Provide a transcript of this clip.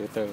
有的